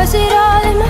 was it all in my